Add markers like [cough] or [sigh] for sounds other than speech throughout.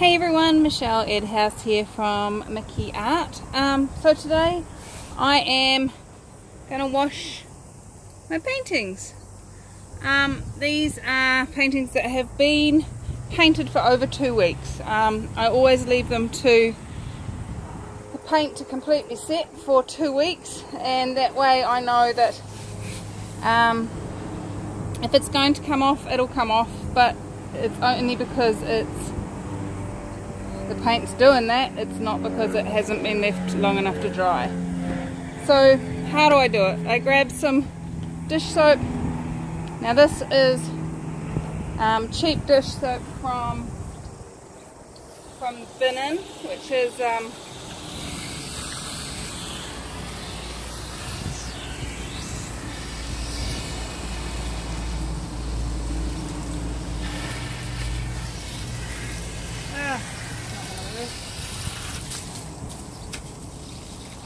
Hey everyone, Michelle Edhouse here from McE Art. Um, so today I am going to wash my paintings. Um, these are paintings that have been painted for over two weeks. Um, I always leave them to the paint to completely set for two weeks and that way I know that um, if it's going to come off it'll come off but it's only because it's the paint's doing that, it's not because it hasn't been left long enough to dry. So how do I do it? I grab some dish soap. Now this is um, cheap dish soap from from Bin Inn, which is um,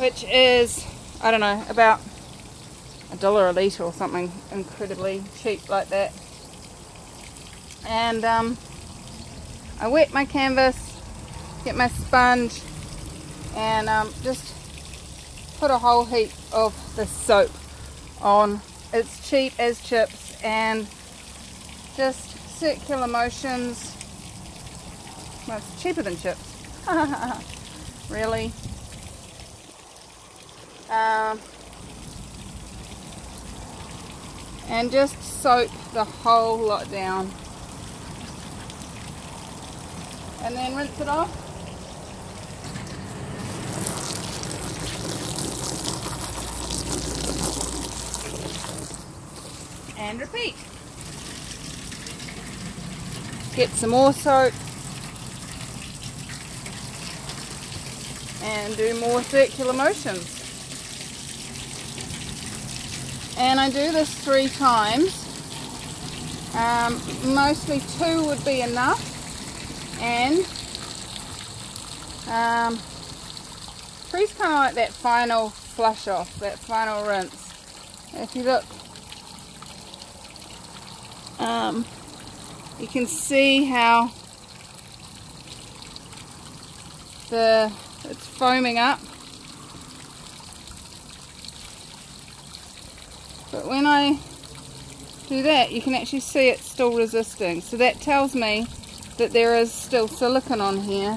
which is, I don't know, about a dollar a litre or something incredibly cheap like that. And um, I wet my canvas, get my sponge, and um, just put a whole heap of the soap on. It's cheap as chips and just circular motions. Well, it's cheaper than chips. [laughs] really um, and just soak the whole lot down. And then rinse it off. And repeat. Get some more soap. And do more circular motions and I do this three times. Um, mostly two would be enough. And um, three's kind of like that final flush off that final rinse. If you look um, you can see how the it's foaming up But when I do that, you can actually see it's still resisting. So that tells me that there is still silicone on here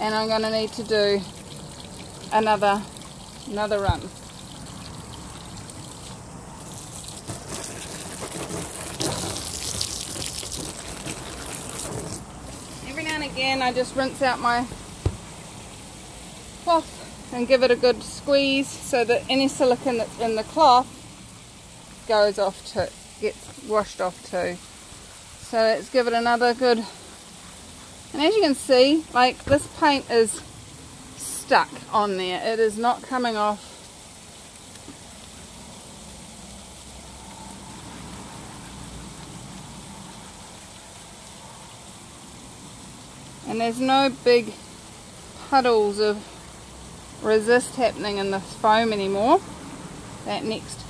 and I'm going to need to do another another run. Every now and again I just rinse out my cloth and give it a good squeeze so that any silicone that's in the cloth goes off to gets washed off too. So let's give it another good and as you can see like this paint is stuck on there. It is not coming off. And there's no big puddles of resist happening in this foam anymore. That next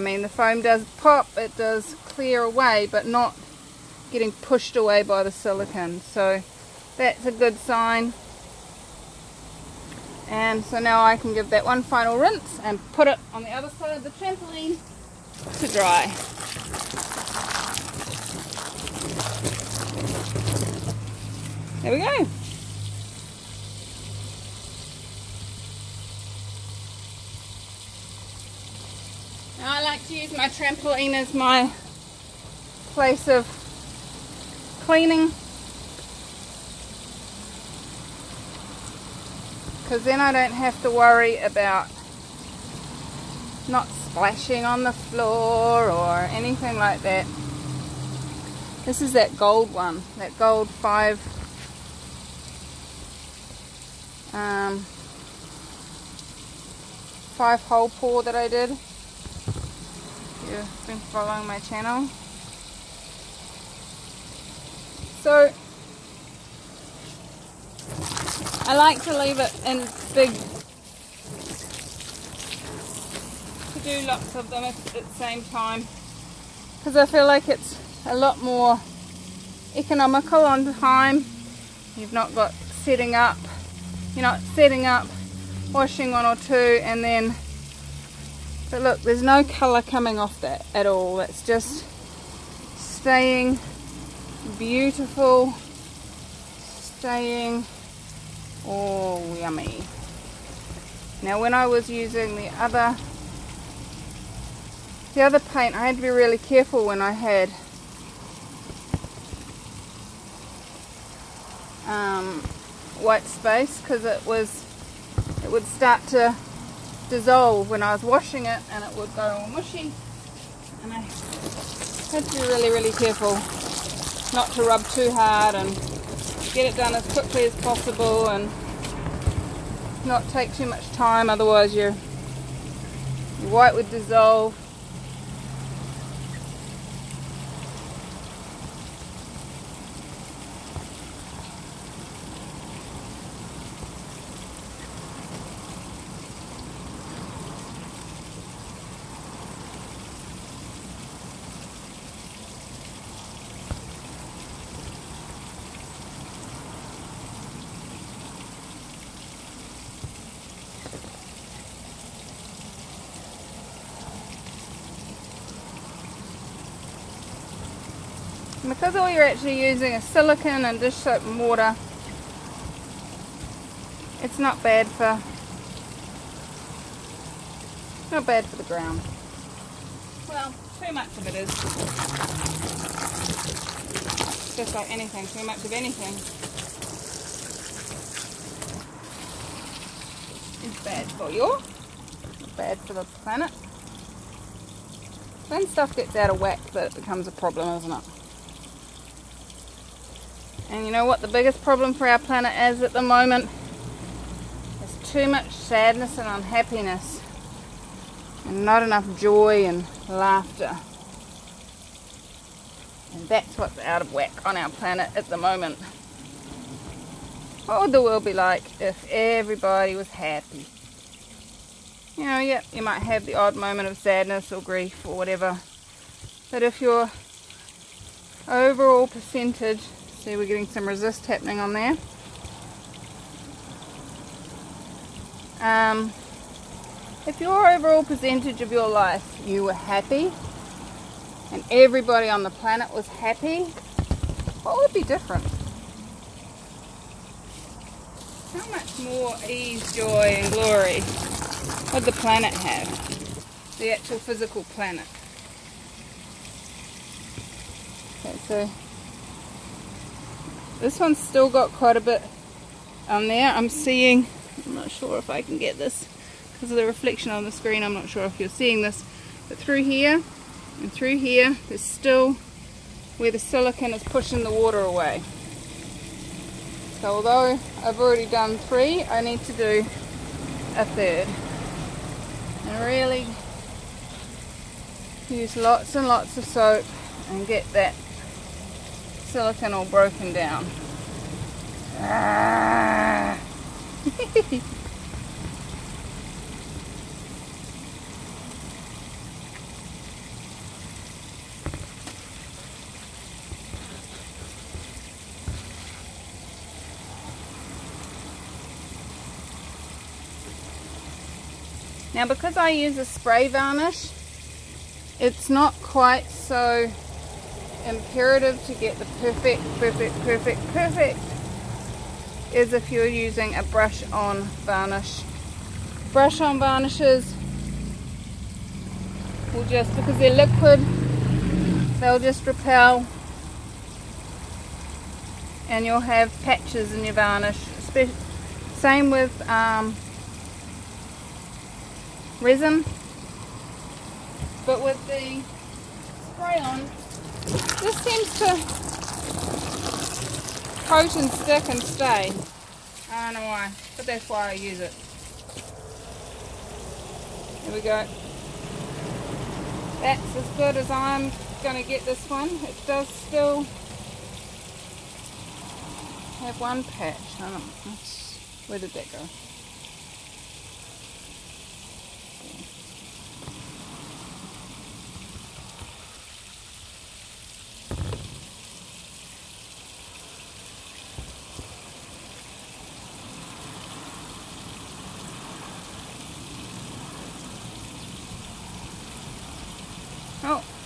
I mean the foam does pop, it does clear away but not getting pushed away by the silicone so that's a good sign and so now I can give that one final rinse and put it on the other side of the trampoline to dry. There we go. I like to use my trampoline as my place of cleaning because then I don't have to worry about not splashing on the floor or anything like that. This is that gold one, that gold five um, five hole pour that I did you've been following my channel. So, I like to leave it in big, to do lots of them at the same time, because I feel like it's a lot more economical on time. You've not got setting up, you're not setting up, washing one or two and then, but look, there's no colour coming off that at all. It's just staying beautiful, staying all yummy. Now when I was using the other the other paint I had to be really careful when I had um, white space because it was it would start to dissolve when I was washing it and it would go all mushy. And I had to be really really careful not to rub too hard and get it done as quickly as possible and not take too much time otherwise your, your white would dissolve because all you're actually using is silicone and dish soap and water, it's not bad for not bad for the ground. Well, too much of it is. Just like anything, too much of anything is bad for you. Bad for the planet. When stuff gets out of whack that it becomes a problem, isn't it? And you know what the biggest problem for our planet is at the moment? There's too much sadness and unhappiness and not enough joy and laughter. And that's what's out of whack on our planet at the moment. What would the world be like if everybody was happy? You know, yeah, you might have the odd moment of sadness or grief or whatever. But if your overall percentage See, we're getting some resist happening on there. Um, if your overall percentage of your life you were happy and everybody on the planet was happy, what would be different? How much more ease, joy and glory would the planet have? The actual physical planet. Okay, so this one's still got quite a bit on there. I'm seeing, I'm not sure if I can get this because of the reflection on the screen. I'm not sure if you're seeing this. But through here and through here, there's still where the silicone is pushing the water away. So although I've already done three, I need to do a third. And really use lots and lots of soap and get that silicone all broken down. Ah. [laughs] Now because I use a spray varnish, it's not quite so imperative to get the perfect, perfect, perfect, perfect is if you're using a brush on varnish. Brush on varnishes will just, because they're liquid, they'll just repel and you'll have patches in your varnish. Same with um, resin, but with the spray on, this seems to coat and stick and stay. I don't know why, but that's why I use it. Here we go. That's as good as I'm going to get this one. It does still have one patch. I don't know. Where did that go?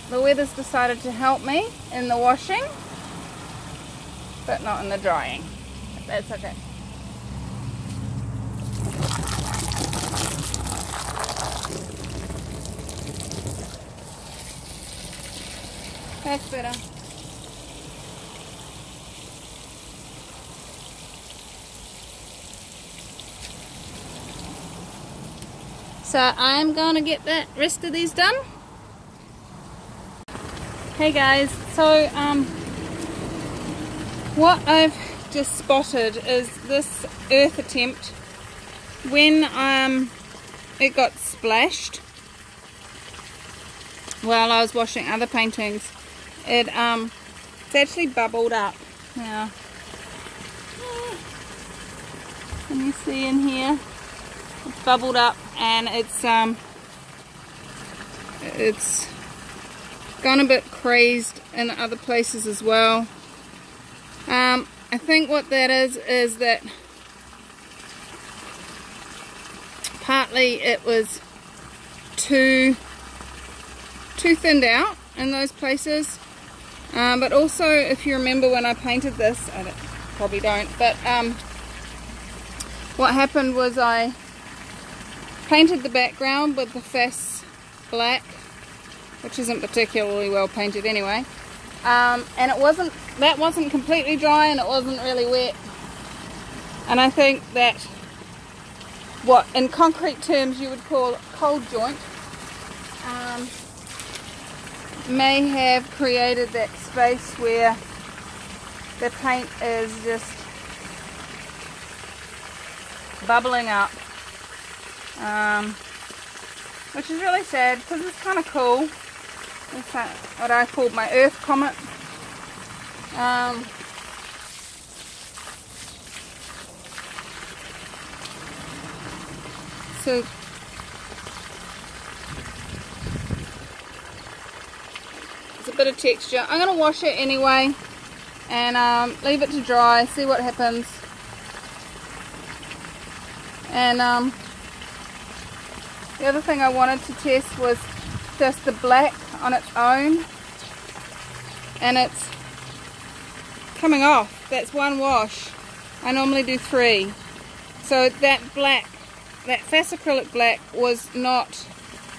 The weather's decided to help me in the washing, but not in the drying. That's okay. That's better. So I'm gonna get the rest of these done. Hey guys, so um, what I've just spotted is this earth attempt when um, it got splashed while I was washing other paintings. It um it's actually bubbled up. Now can you see in here? It's bubbled up and it's um it's gone a bit crazed in other places as well. Um I think what that is is that partly it was too too thinned out in those places. Um, but also, if you remember when I painted this, I don't, probably don't, but um, what happened was I painted the background with the FAS black, which isn't particularly well painted anyway. Um, and it wasn't, that wasn't completely dry and it wasn't really wet. And I think that what in concrete terms you would call cold joint um, may have created that space where the paint is just bubbling up um, which is really sad because it's kind of cool it's what I called my earth comet um, so it's a bit of texture. I'm going to wash it anyway and um, leave it to dry, see what happens. And um, the other thing I wanted to test was just the black on its own. And it's coming off. That's one wash. I normally do three. So that black, that FAS acrylic black was not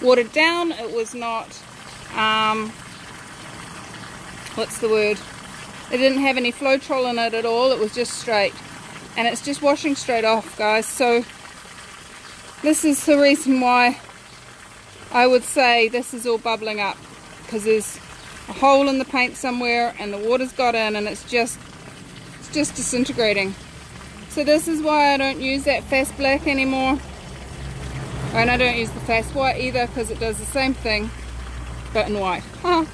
watered down. It was not um, what's the word? It didn't have any Floetrol in it at all. It was just straight. And it's just washing straight off, guys. So this is the reason why I would say this is all bubbling up. Because there's a hole in the paint somewhere and the water's got in and it's just, it's just disintegrating. So this is why I don't use that FAS Black anymore. And I don't use the FAS White either because it does the same thing, but in white. Huh.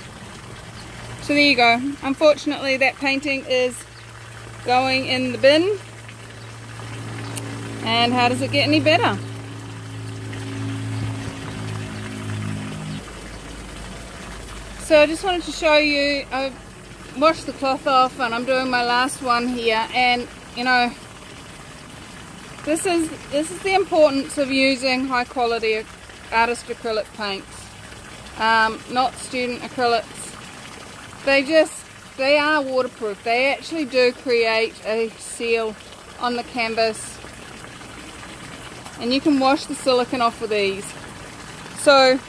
So there you go. Unfortunately that painting is going in the bin. And how does it get any better? So I just wanted to show you, I've washed the cloth off and I'm doing my last one here and you know this is this is the importance of using high quality artist acrylic paints um, not student acrylics they just, they are waterproof. They actually do create a seal on the canvas. And you can wash the silicone off with these. So,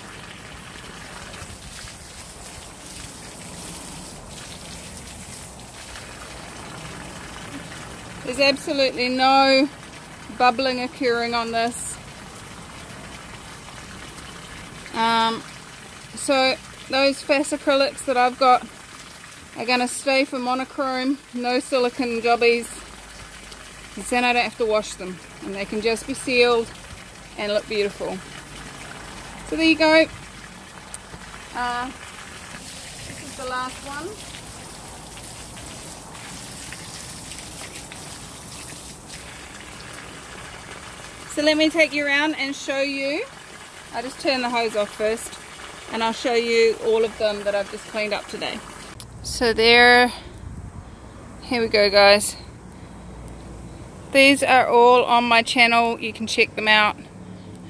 there's absolutely no bubbling occurring on this. Um, so those FAS acrylics that I've got are going to stay for monochrome, no silicone jobbies, because then I don't have to wash them. And they can just be sealed and look beautiful. So there you go. Uh, this is the last one. So let me take you around and show you. I'll just turn the hose off first and I'll show you all of them that I've just cleaned up today. So there, here we go guys. These are all on my channel. You can check them out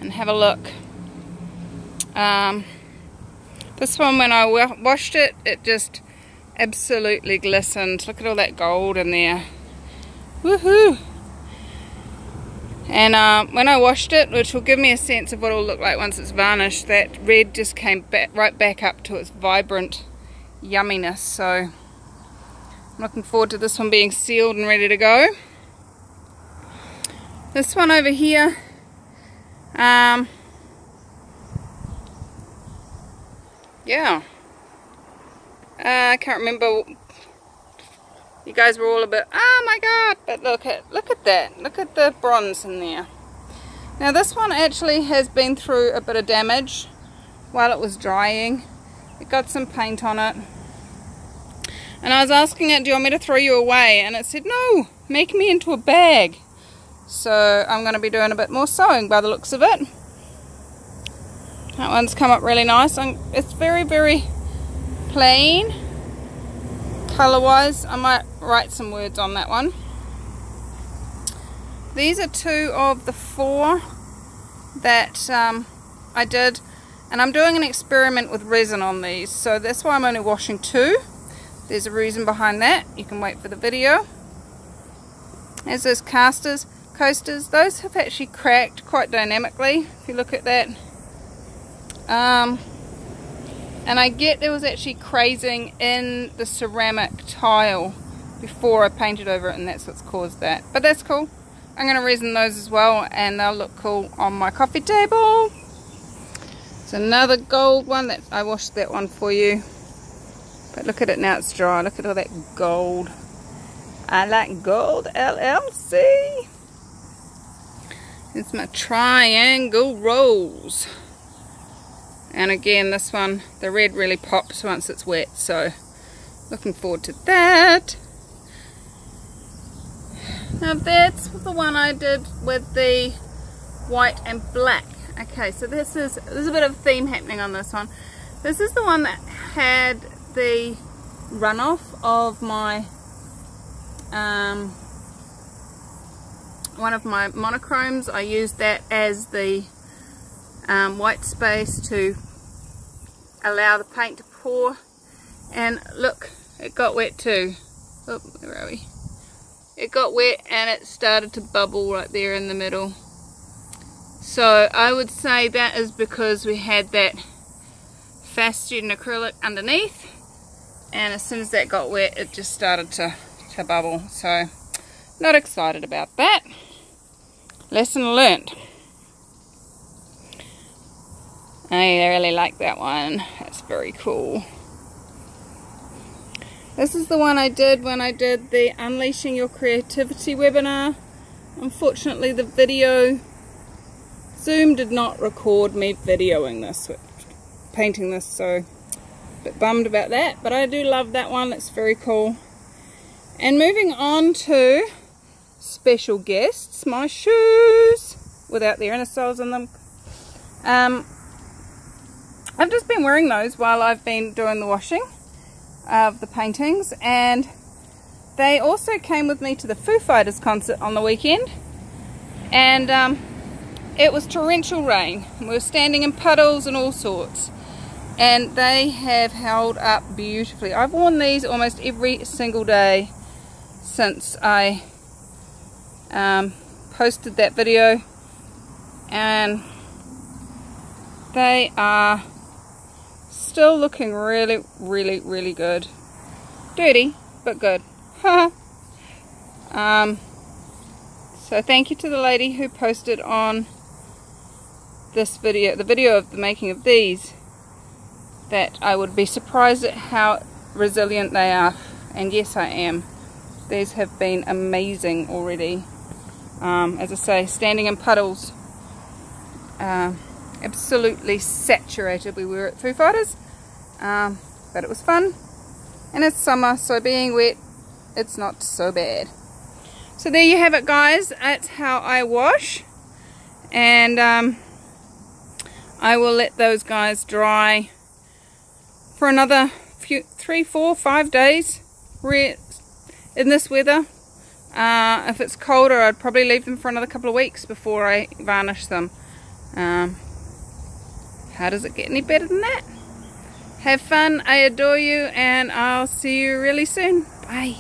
and have a look. Um, This one, when I washed it, it just absolutely glistened. Look at all that gold in there. Woohoo! And uh, when I washed it, which will give me a sense of what it'll look like once it's varnished, that red just came back, right back up to its vibrant yumminess. So I'm looking forward to this one being sealed and ready to go. This one over here, um, yeah, uh, I can't remember you guys were all a bit, oh my god, but look at, look at that. Look at the bronze in there. Now this one actually has been through a bit of damage while it was drying. It got some paint on it. And I was asking it, do you want me to throw you away? And it said, no, make me into a bag. So I'm going to be doing a bit more sewing by the looks of it. That one's come up really nice. It's very, very plain color wise I might write some words on that one. These are two of the four that um, I did and I'm doing an experiment with resin on these. So that's why I'm only washing two. There's a reason behind that. You can wait for the video. As those casters coasters those have actually cracked quite dynamically if you look at that. Um, and I get there was actually crazing in the ceramic tile before I painted over it and that's what's caused that. But that's cool. I'm going to resin those as well and they'll look cool on my coffee table. It's another gold one that I washed that one for you. But look at it now it's dry. Look at all that gold. I like gold LLC. It's my triangle rose. And again, this one, the red really pops once it's wet, so looking forward to that. Now that's the one I did with the white and black. Okay, so this is, there's a bit of theme happening on this one. This is the one that had the runoff of my, um, one of my monochromes. I used that as the um, white space to allow the paint to pour. And look it got wet too. Oh where are we? It got wet and it started to bubble right there in the middle. So I would say that is because we had that FAS student acrylic underneath. And as soon as that got wet it just started to, to bubble. So not excited about that. Lesson learned I really like that one. That's very cool. This is the one I did when I did the Unleashing Your Creativity webinar. Unfortunately the video, Zoom did not record me videoing this, painting this, so a bit bummed about that. But I do love that one, it's very cool. And moving on to special guests, my shoes, without the inner soles in them. Um, I've just been wearing those while I've been doing the washing of the paintings and they also came with me to the Foo Fighters concert on the weekend and um, it was torrential rain. We were standing in puddles and all sorts and they have held up beautifully. I've worn these almost every single day since I um, posted that video and they are Still looking really, really, really good. Dirty, but good. [laughs] um, so thank you to the lady who posted on this video, the video of the making of these, that I would be surprised at how resilient they are. And yes, I am. These have been amazing already. Um, as I say, standing in puddles. Uh, absolutely saturated we were at Foo Fighters. Um, but it was fun. And it's summer, so being wet, it's not so bad. So there you have it, guys. That's how I wash. And um, I will let those guys dry for another few, three, four, five days in this weather. Uh, if it's colder, I'd probably leave them for another couple of weeks before I varnish them. Um, how does it get any better than that? Have fun. I adore you and I'll see you really soon. Bye.